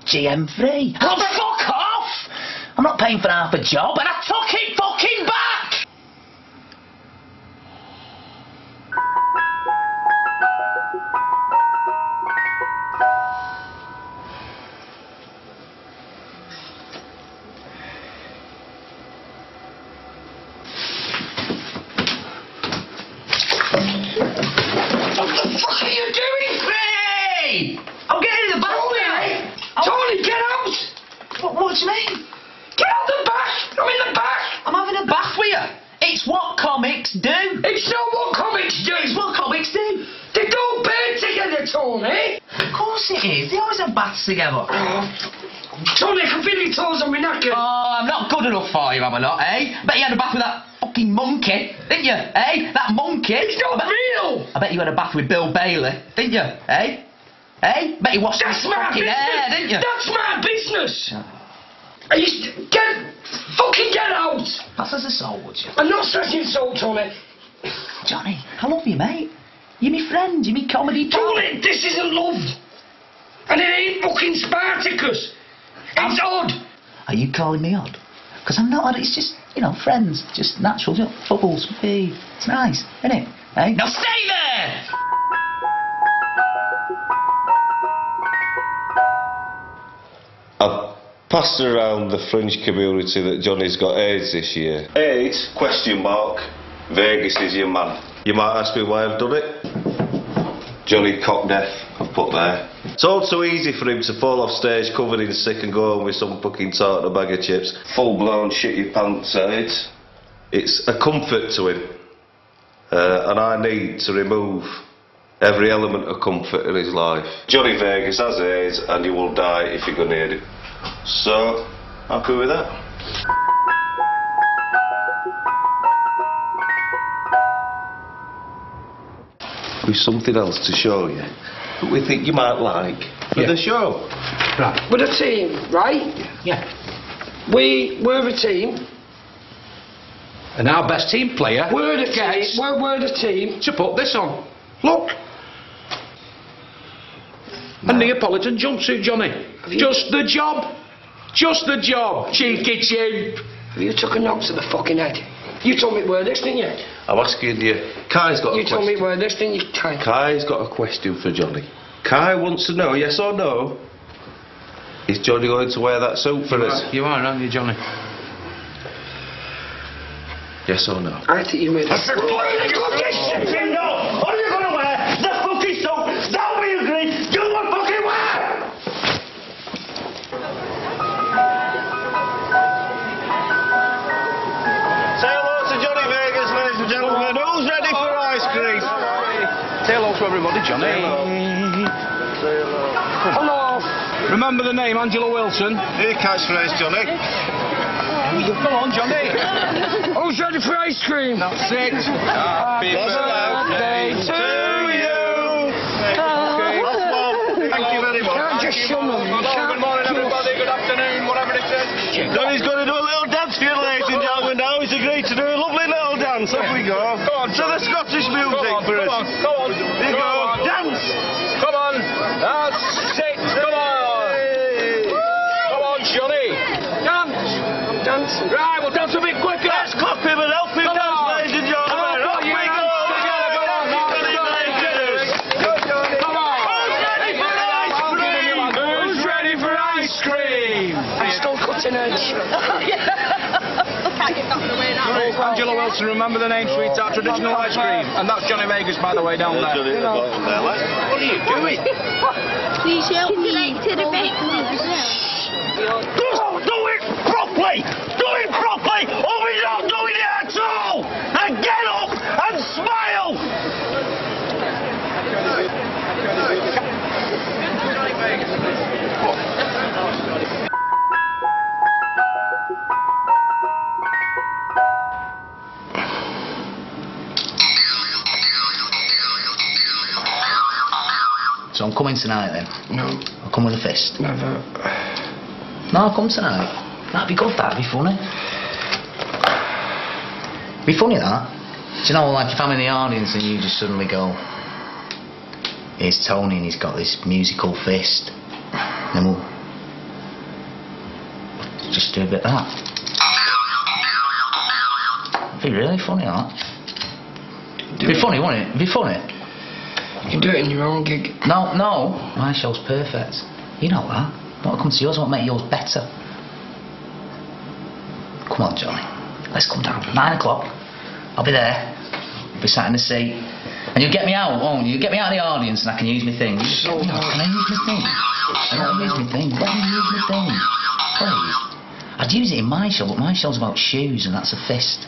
S11: GM free. Thought, fuck off! I'm not paying for half a job, and I took it fucking back! Comics do.
S3: It's not what comics do!
S11: It's what comics do.
S3: They don't bed together, Tony!
S11: Of course it is. They always have baths together.
S3: Tony, I can feel your toes on my knacker.
S11: Oh, I'm not good enough for you, am I not, eh? Bet you had a bath with that fucking monkey, didn't you? Eh? That monkey.
S3: It's not
S11: I bet,
S3: real!
S11: I bet you had a bath with Bill Bailey, didn't you? Eh? Eh? Bet you washed
S3: That's
S11: his
S3: my
S11: fucking
S3: business!
S11: hair, didn't you?
S3: That's my business! Are you get fucking get out!
S11: That's as a soul, would you?
S3: I'm not stretching salt, Tony.
S11: Johnny, I love you, mate. You're my friend. You're my comedy pal.
S3: Tony, this isn't love. And it ain't fucking Spartacus. It's odd.
S11: Are you calling me odd? Because I'm not odd. It's just, you know, friends. Just natural. You know, bubbles. Hey, it's nice, isn't it? Hey? Now stay there!
S1: Passed around the fringe community that Johnny's got AIDS this year. AIDS? Question mark. Vegas is your man. You might ask me why I've done it. Johnny Cockdeath, I've put there. It's all too easy for him to fall off stage covered in sick and go home with some fucking tart and a bag of chips. Full blown shit your pants AIDS. It's a comfort to him. Uh, and I need to remove every element of comfort in his life. Johnny Vegas has AIDS and he will die if you go near him. So, happy with that? With something else to show you that we think you might like for
S14: Yeah.
S1: the show.
S14: Right.
S3: We're a team, right?
S14: Yeah.
S3: We, we're a team.
S14: And our best team player
S3: We're the
S14: gets
S3: team. We're, we're the team.
S14: to put this on. Look. A Neapolitan jumpsuit, Johnny. Just the job. Just the job. Cheeky chimp.
S3: Have you took a knock to the fucking head? You told me to wear this, didn't you?
S1: I'm asking you, Kai's got
S3: You
S1: a
S3: told me
S1: question.
S3: to wear this, didn't you, Ty?
S1: Kai's got a question for Johnny. Kai wants to know, yes or no, is Johnny going to wear that suit for us?
S12: You are, aren't you, Johnny?
S1: Yes or no?
S3: I think you made
S18: That's
S14: everybody, Johnny.
S3: Hello.
S14: Remember the name, Angela Wilson.
S1: Here, catchphrase, Johnny.
S14: Come on, Johnny.
S3: Hello, [laughs] Who's ready for ice cream?
S9: That's it. Happy birthday to you.
S1: Thank you very much.
S3: Can't just shun them. You
S9: Hello,
S3: can't
S9: good morning, everybody. Good afternoon, whatever it is.
S1: Johnny's going to do
S9: Angela Wilson, remember the name, sweetheart, oh, traditional ice cream. And that's Johnny Vegas, by the way, down there.
S1: What are you doing? [laughs]
S15: Please help me. To
S11: So I'm coming tonight then.
S3: No,
S11: I'll come with a fist.
S3: never.
S11: No, I'll come tonight. That'd be good, that'd be funny. Be funny, that. Do you know, like if I'm in the audience and you just suddenly go, here's Tony and he's got this musical fist. Then we'll just do a bit of that. It'd be really funny, that.
S3: Do
S11: Be
S3: it.
S11: funny, wouldn't it? Be funny.
S3: You can do it in your own gig.
S11: No, no, my show's perfect. You know that. I want to come to yours, I want to make yours better. Come on, Johnny. Let's come down. Nine o'clock. I'll be there. I'll be sat in the seat. And you'll get me out, won't you? You'll get me out of the audience and I can use my thing. You go, no, can I use my thing? I don't use my thing. Let me use my thing. Please. I'd use it in my show, but my show's about shoes and that's a fist.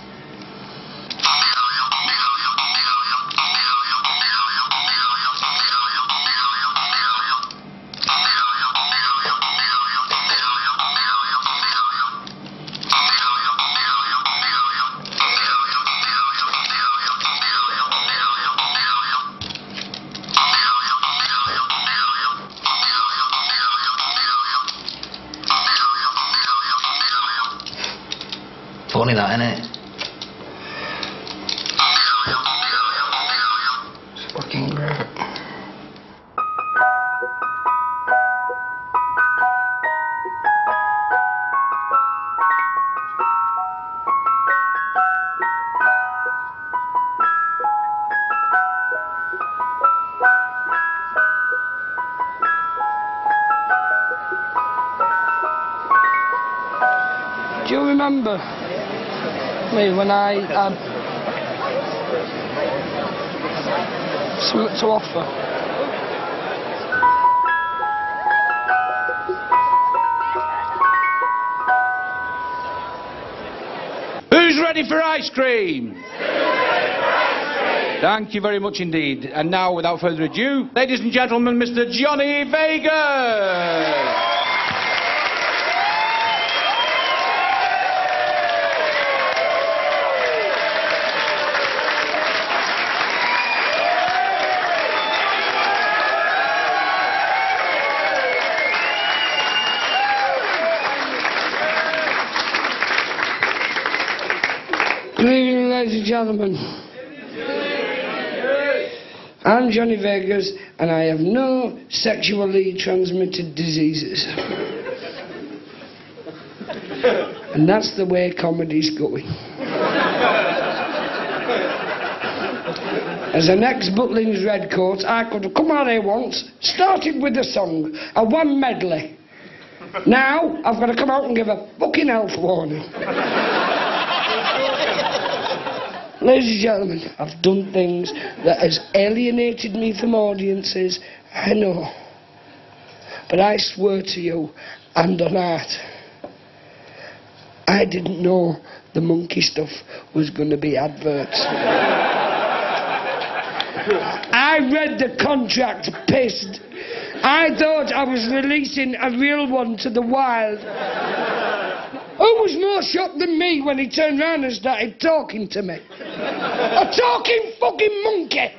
S3: Do you remember me when I um, had something to offer?
S14: Who's ready for ice cream? Thank you very much indeed. And now, without further ado, ladies and gentlemen, Mr. Johnny Vegas.
S3: Gentlemen. I'm Johnny Vegas, and I have no sexually transmitted diseases. and that's the way comedy's going. As an ex-Butlins redcoat, I could have come out here once, started with a song, a one medley. Now, I've got to come out and give a fucking health warning. Ladies and gentlemen, I've done things that has alienated me from audiences, I know. But I swear to you, and on art, I didn't know the monkey stuff was going to be adverts. I read the contract pissed. I thought I was releasing a real one to the wild. Who was more shocked than me when he turned round and started talking to me? A talking fucking monkey!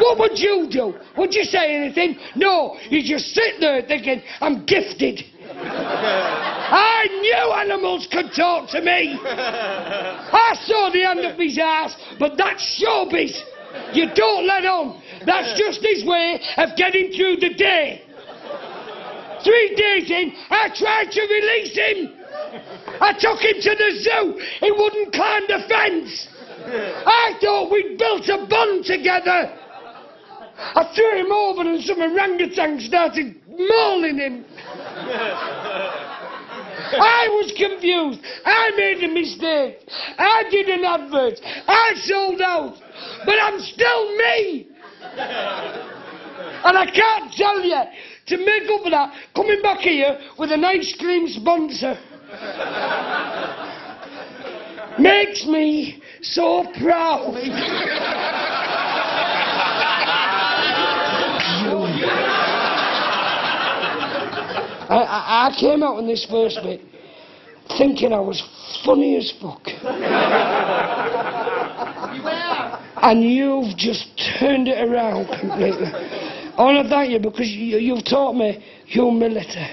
S3: What would you do? Would you say anything? No, you just sit there thinking, I'm gifted. I knew animals could talk to me. I saw the end of his ass, but that's showbiz. You don't let on. That's just his way of getting through the day. Three days in, I tried to release him. I took him to the zoo. He wouldn't climb the fence. I thought we'd built a bond together. I threw him over and some orangutan started mauling him. I was confused. I made a mistake. I did an advert. I sold out. But I'm still me. And I can't tell you, to make up for that, coming back here with an ice cream sponsor makes me so proud. I, I, I came out in this first bit thinking I was funny as fuck. and you've just turned it around completely. I want to thank you because you, you've taught me humility.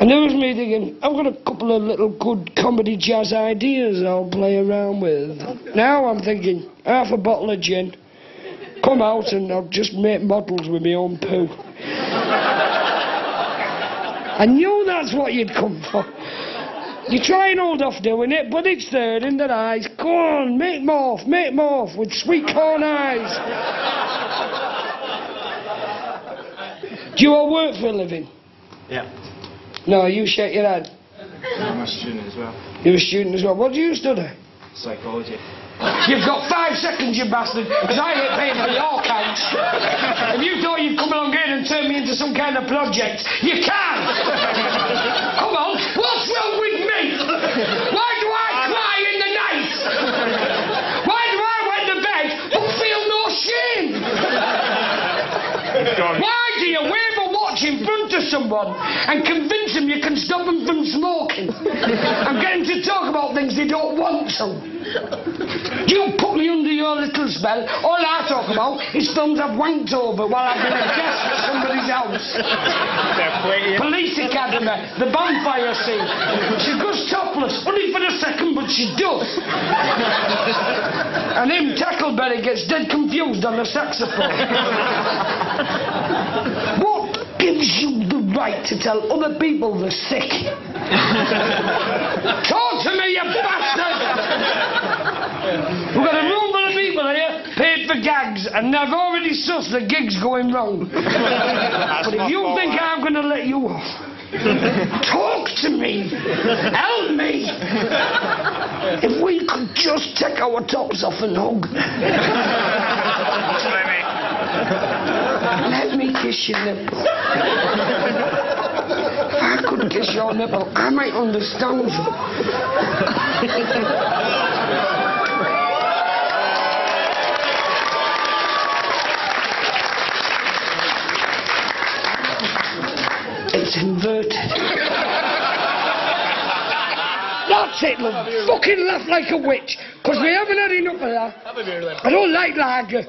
S3: And there was me thinking, I've got a couple of little good comedy jazz ideas I'll play around with. Now I'm thinking, half a bottle of gin, come out and I'll just make models with my own poo. I knew that's what you'd come for. You try and hold off doing it, but it's there in their eyes. Go on, make morph, make morph with sweet corn eyes. Do you all work for a living?
S19: Yeah.
S3: No, you shake your head.
S19: I'm a student as well.
S3: You're a student as well. What do you study?
S19: Psychology.
S3: You've got five seconds, you bastard, because I ain't paying for your couch. if you thought you'd come along here and turn me into some kind of project, you can't. come on, what's wrong with me? Why do I cry in the night? Why do I wet the bed but feel no shame? Why do you wave in front of someone and convince them you can stop them from smoking and get them to talk about things they don't want to? You put me under your little spell. All I talk about is films I've wanked over while I've been a guest at somebody's house. Police Academy, the bonfire scene. She goes topless, only for a second, but she does. and him, Tackleberry, gets dead confused on the saxophone. [laughs] gives you the right to tell other people they're sick? [laughs] Talk to me, you bastard! We've got a room full of people here paid for gags, and I've already sussed the gig's going wrong. [laughs] but if you think I'm going to let you off, talk to me, help me. If we could just take our tops off and hug. Let me kiss your nipple. If I could kiss your nipple, I might understand you. It's inverted. That's it, love. Fucking laugh like a witch. Because we haven't had enough of that. I don't like lager.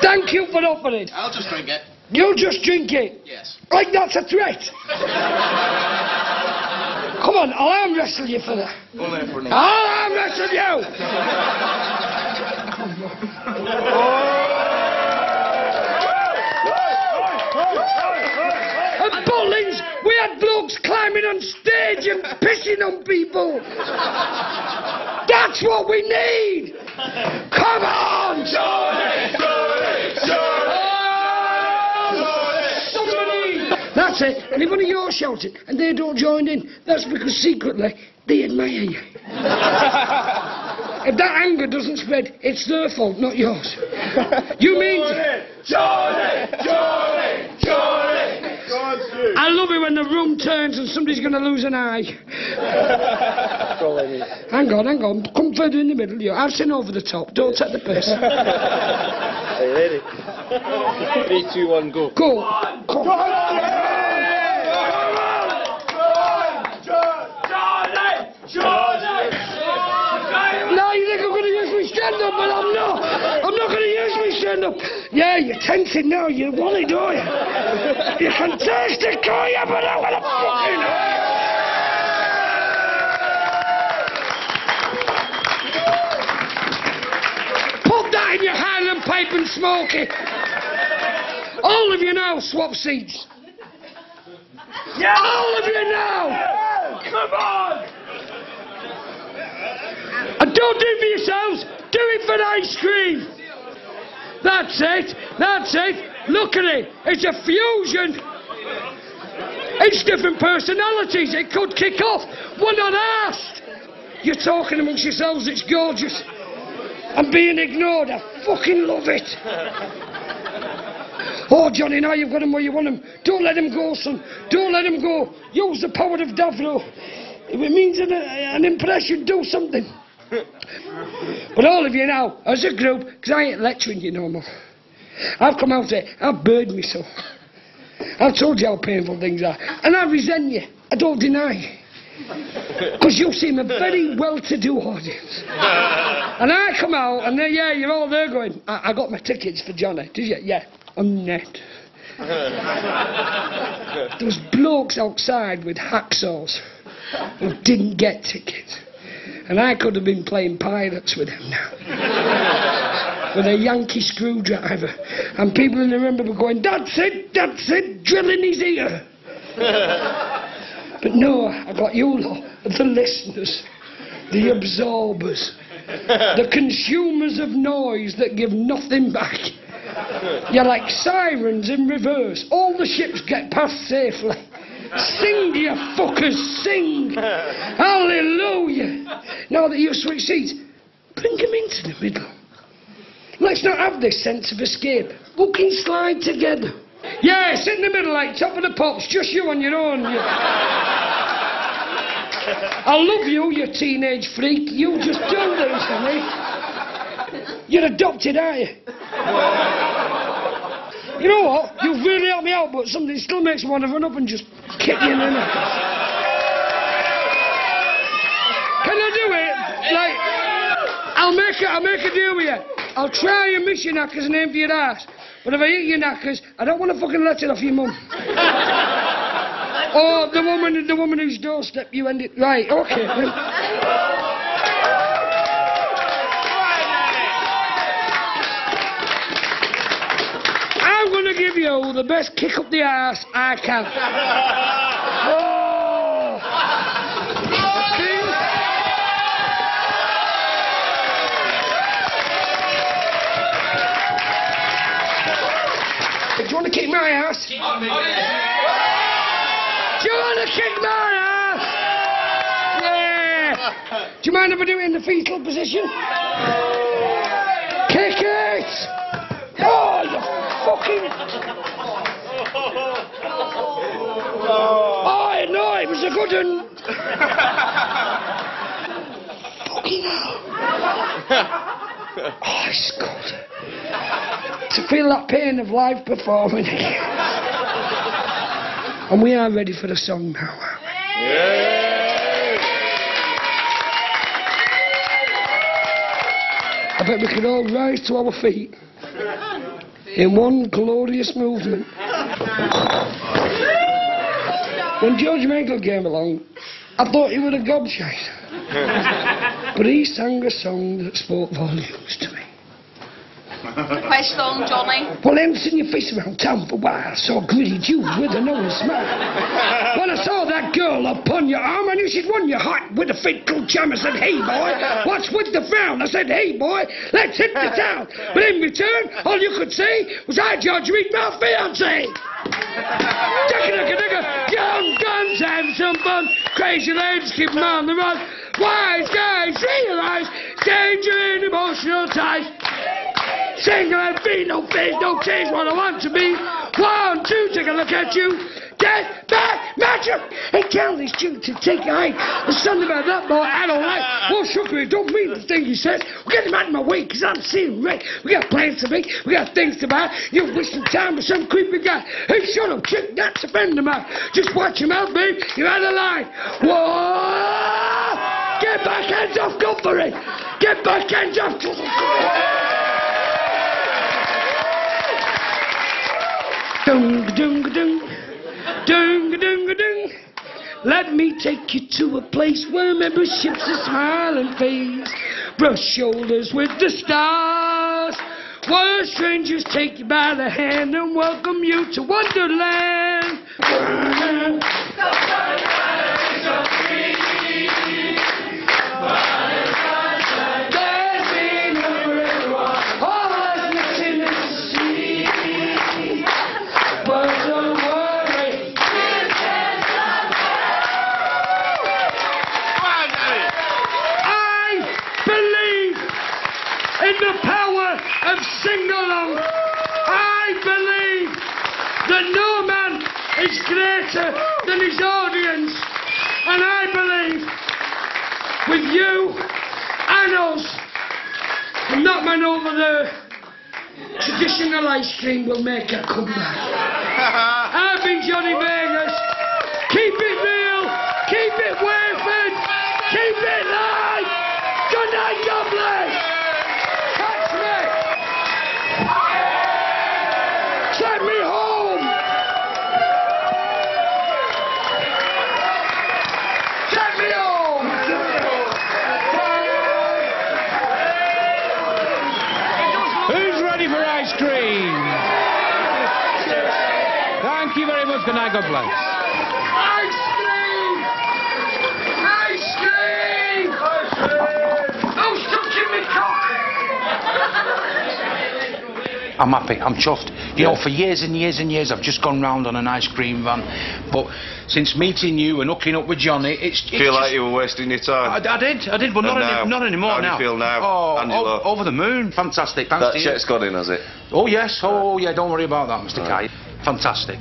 S3: Thank you for offering.
S20: I'll just drink it.
S3: You'll just drink it.
S20: Yes.
S3: Like that's a threat. Come on, I'll arm wrestle you for that.
S20: Only for now.
S3: I'll arm wrestle you. At Butlins, we had blokes climbing on stage and pissing on people. That's what we need. Come on, Johnny! Somebody! That's it. And if one of you shouting and they don't join in, that's because secretly they admire you. if that anger doesn't spread, it's their fault, not yours. you mean...
S18: Johnny! Johnny! Johnny!
S3: I love it when the room turns and somebody's going to lose an eye. hang on, hang on. Come further in the middle. You. I've seen over the top. Don't take the piss. [laughs]
S17: Are you ready? Three, two, one, go.
S3: Go. One, Come
S18: on.
S3: No, you think I'm going to use my stand-up, but I'm not. I'm not going to use my stand-up. Yeah, you're tensing now. You want it, don't you? You can taste it, can't you? But I want to fucking... Put that in your hand and pipe and smoke it. All of you now, swap seats.
S18: Yeah.
S3: All of you now.
S18: Come on.
S3: And don't do it for yourselves. Do it for the ice cream. That's it. That's it. Look at it. It's a fusion. It's different personalities. It could kick off. We're not asked. You're talking amongst yourselves. It's gorgeous. I'm being ignored. I fucking love it. [laughs] Oh, Johnny, now you've got him where you want him. Don't let him go, son. Don't let him go. Use the power of Davro. If it means an, an impression, do something. But all of you now, as a group, because I ain't lecturing you no more. I've come out here, I've burned myself. I've told you how painful things are. And I resent you. I don't deny. Because you seem a very well-to-do audience. And I come out, and then, yeah, you're all there going, I, I got my tickets for Johnny. Did you? Yeah, on net. There blokes outside with hacksaws who didn't get tickets. And I could have been playing pirates with him now. [laughs] with a Yankee screwdriver. And people in the room were going, that's it, that's it, drilling his ear. [laughs] But no, I got you lot, the listeners, the absorbers, the [laughs] consumers of noise that give nothing back. You're like sirens in reverse. All the ships get past safely. Sing, you fuckers, sing! Hallelujah! Now that you've switched seats, bring them into the middle. Let's not have this sense of escape. We can slide together. Yeah, sit in the middle like top of the pops, just you on your own. You. I love you, you teenage freak. You just do this me. You're adopted, aren't you? You know what? You've really helped me out, but something still makes me want to run up and just kick you in the neck. Can I do it? Like, I'll make a, I'll make a deal with you. I'll try and miss your knackers and aim for your ass. But if I hit your knackers, I don't want to fucking let it off your mum. [laughs] or the woman, the woman whose doorstep you ended. Right, okay. then. To give you the best kick up the ass I can. Oh. [laughs] Do you want to kick my ass? Do you want to kick my ass? Yeah. Do you mind if I do it in the fetal position? Kick it! Oh, you fucking... Oh, no, it was a good one. fucking hell. [laughs] Oh, it's good. To feel that pain of live performing. And we are ready for the song now. we? I bet we can all rise to our feet in one glorious movement. When George Michael came along, I thought he was a gobshite. [laughs] But he sang a song that spoke volumes to
S15: Which song, Johnny?
S3: Well, I haven't seen your face around town for a while. Saw a gritty Jew with a knowing smile. When I saw that girl upon your arm, I knew she'd won your heart with a fateful charm. I said, hey, boy, what's with the frown? I said, hey, boy, let's hit the town. But in return, all you could say was, I, George Reed, my fiancé. Young guns have some fun. Crazy lanes keep 'em on the run. Wise guys realize danger in emotional ties. Single and be no face, no change what I want to be. One, two, take a look at you. Death, back, matchup. Hey, tell this Jew to take a hike. There's something about that boy I don't like. Well, Sugar, don't mean the thing he says. Well, get him out of my way, because I'm seeing red. We got plans to make. We got things to buy. You're wasting time with some creepy guy. Hey, shut up, chick. That's a friend of mine. Just watch him out, babe. You're out of line. Whoa! Get back, hands off, go for it. Get back, hands off. Dung dung dung, dung dung dung. Let me take you to a place where membership's a smiling face. Brush shoulders with the stars. Where strangers take you by the hand and welcome you to Wonderland. Believe that no man is greater than his audience. And I believe with you and us, and that man over there, traditional ice cream will make a comeback. [laughs] I've been Johnny Vegas. Keep it real. Keep it wafered. Keep it live. Good night, God bless. Catch me. Take me home. Take me home.
S14: Who's ready for ice cream? Thank you very much. Good night.
S3: Ice cream! Ice cream! Oh, stuck in cock!
S9: I'm happy. I'm chuffed. You know, for years and years and years, I've just gone round on an ice cream van. But since meeting you and hooking up with Johnny, it's. it's
S1: Feel
S9: just-
S1: like you were wasting your time.
S9: I, I did, I did, but not,
S1: And
S9: any,
S1: now?
S9: not anymore
S1: How do
S9: now.
S1: you feel now,
S9: Oh,
S1: Angelo?
S9: o- over the moon. Fantastic. Thanks
S1: That
S9: to you.
S1: check's gone in, has it?
S9: Oh, yes. Oh, yeah, don't worry about that, Mr.
S1: Right.
S9: Kite. Fantastic.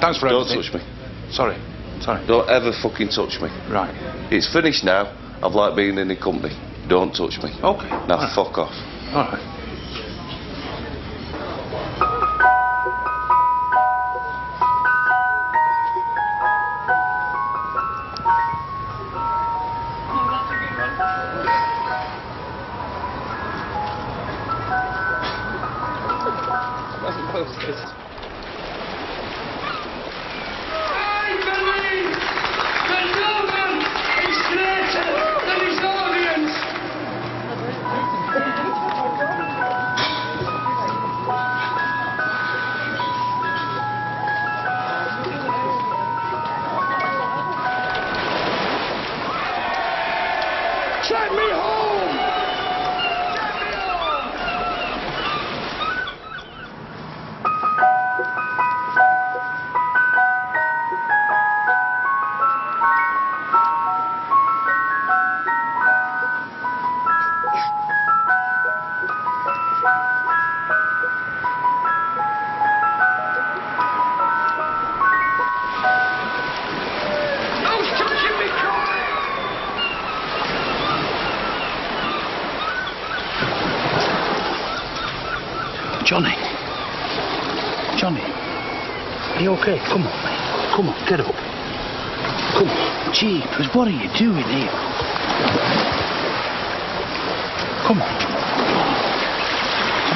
S9: Thanks for
S1: don't
S9: everything.
S1: touch me.
S9: Sorry. Sorry.
S1: Don't ever fucking touch me.
S9: Right.
S1: It's finished now. I've liked being in the company. Don't touch me.
S9: Okay.
S1: Now
S9: Alright.
S1: fuck off.
S9: All right.
S12: Okay? Come on, mate. Come on, get up. Come on. Jeepers, what are you doing here? Come on.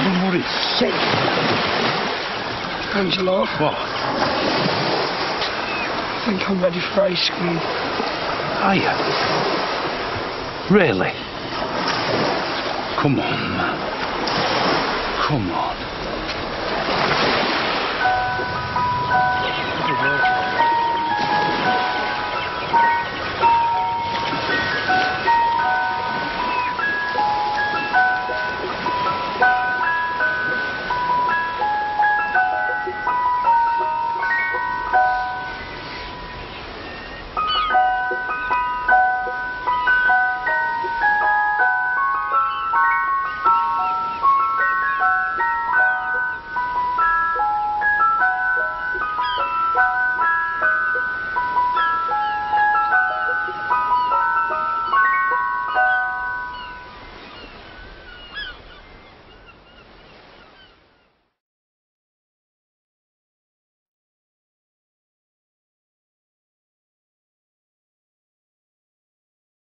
S12: Don't worry. Sit.
S3: Angelo,
S12: What?
S3: I think I'm ready for ice cream.
S12: Are you? Really? Come on, man. Come on.